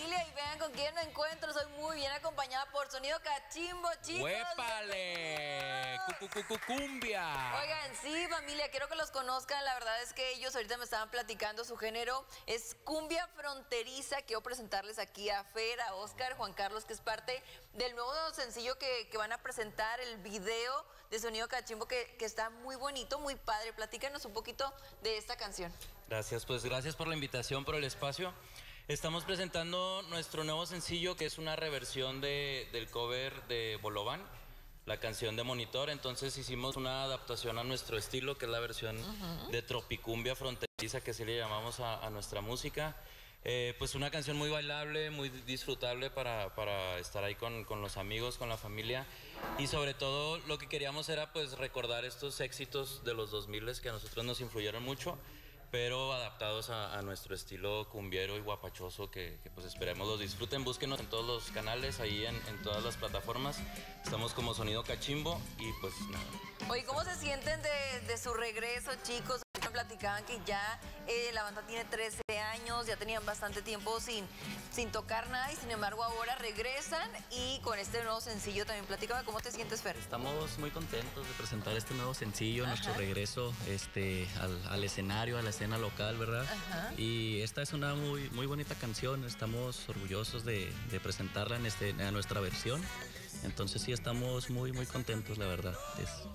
familia y vean con quién me encuentro. Soy muy bien acompañada por Sonido Cachimbo, chicos. ¡Huépale! ¡Cumbia! Oigan, sí, familia, quiero que los conozcan. La verdad es que ellos ahorita me estaban platicando su género. Es cumbia fronteriza. Quiero presentarles aquí a Fer, a Oscar, Juan Carlos, que es parte del nuevo sencillo que, van a presentar, el video de Sonido Cachimbo, que, que está muy bonito, muy padre. Platícanos un poquito de esta canción. Gracias, pues gracias por la invitación, por el espacio. Estamos presentando nuestro nuevo sencillo que es una reversión de, del cover de Bolovan, la canción de Monitor. Entonces hicimos una adaptación a nuestro estilo, que es la versión de Tropicumbia fronteriza, que así le llamamos a, nuestra música. Eh, pues una canción muy bailable, muy disfrutable para, para estar ahí con, con, los amigos, con la familia. Y sobre todo lo que queríamos era pues recordar estos éxitos de los 2000 que a nosotros nos influyeron mucho pero adaptados a, nuestro estilo cumbiero y guapachoso que, pues esperemos los disfruten. Búsquenos en todos los canales, ahí en, todas las plataformas. Estamos como Sonido Cachimbo y pues nada. Oye, ¿cómo se sienten de, de su regreso, chicos? Platicaban que ya eh, la banda tiene 13 años, ya tenían bastante tiempo sin, sin tocar nada y sin embargo ahora regresan y con este nuevo sencillo también platícame cómo te sientes, Fer. Estamos muy contentos de presentar este nuevo sencillo, nuestro regreso este, al, escenario, a la escena local, ¿verdad? Y esta es una muy, muy bonita canción, estamos orgullosos de, presentarla en, este, en nuestra versión. Entonces sí estamos muy muy contentos, la verdad.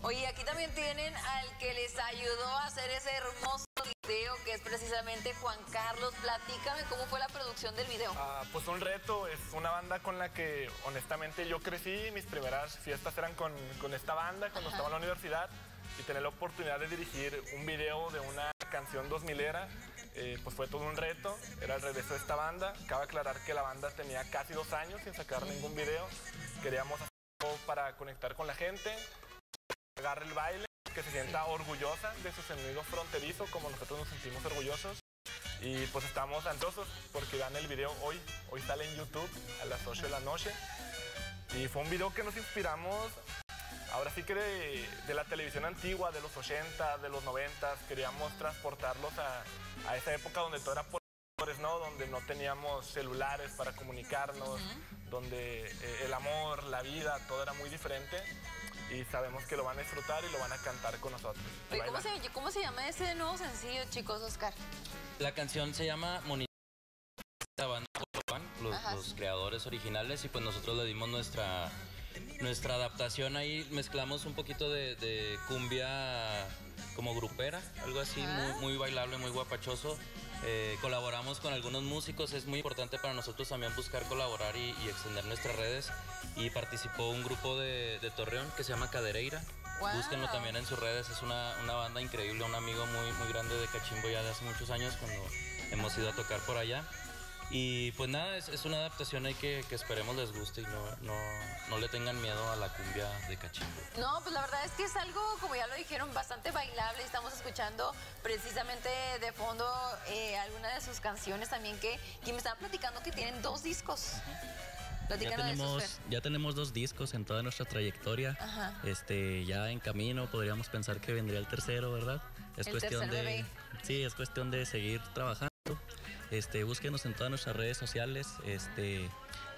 Oye, aquí también tienen al que les ayudó a hacer ese hermoso video, que es precisamente Juan Carlos. Platícame cómo fue la producción del video. Ah, pues un reto, es una banda con la que honestamente yo crecí, mis primeras fiestas eran con, esta banda cuando estaba en la universidad y tener la oportunidad de dirigir un video de una canción 2000 era, eh, pues fue todo un reto, era el regreso de esta banda. Cabe aclarar que la banda tenía casi dos años sin sacar ningún video Queríamos hacer para conectar con la gente, agarre el baile, que se sienta orgullosa de su sonido fronterizo, como nosotros nos sentimos orgullosos. Y pues estamos ansiosos porque dan el video hoy. Hoy sale en YouTube a las 8 de la noche. Y fue un video que nos inspiramos, ahora sí que de, la televisión antigua, de los 80, de los 90. Queríamos transportarlos a, esa época donde todo era por ¿no? Donde no teníamos celulares para comunicarnos, donde eh, el amor, la vida, todo era muy diferente y sabemos que lo van a disfrutar y lo van a cantar con nosotros. ¿cómo, se, llama ese nuevo sencillo, chicos, Oscar? La canción se llama Monita banda los, los, creadores originales y pues nosotros le dimos nuestra nuestra adaptación ahí mezclamos un poquito de, cumbia como grupera algo así muy, muy bailable muy guapachoso eh, colaboramos con algunos músicos, es muy importante para nosotros también buscar colaborar y, extender nuestras redes. Y participó un grupo de, Torreón que se llama Cadereira. Búsquenlo también en sus redes, es una, banda increíble, un amigo muy, muy grande de Cachimbo ya de hace muchos años cuando hemos ido a tocar por allá. Y pues nada, es, una adaptación ahí que, esperemos les guste y no, no, le tengan miedo a la cumbia de cachimbo. No, pues la verdad es que es algo, como ya lo dijeron, bastante bailable. Estamos escuchando precisamente de fondo eh, algunas de sus canciones también que, que me estaban platicando que tienen dos discos. Ya tenemos, ya tenemos dos discos en toda nuestra trayectoria. Este, ya en camino podríamos pensar que vendría el tercero, ¿verdad? Es cuestión de Sí, es cuestión de seguir trabajando. Este, búsquenos en todas nuestras redes sociales, este,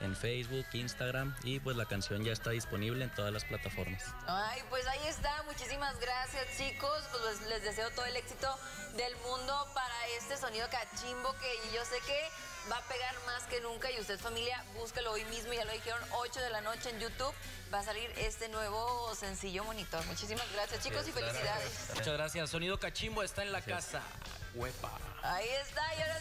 en Facebook, Instagram y pues la canción ya está disponible en todas las plataformas. Ay, pues ahí está. Muchísimas gracias, chicos. Pues les deseo todo el éxito del mundo para este sonido cachimbo que yo sé que va a pegar más que nunca y usted familia, búsquelo hoy mismo, ya lo dijeron, 8 de la noche en YouTube va a salir este nuevo sencillo monitor. Muchísimas gracias, chicos, y felicidades. Muchas gracias. Sonido Cachimbo está en la casa. Huepa. Ahí está, y ahora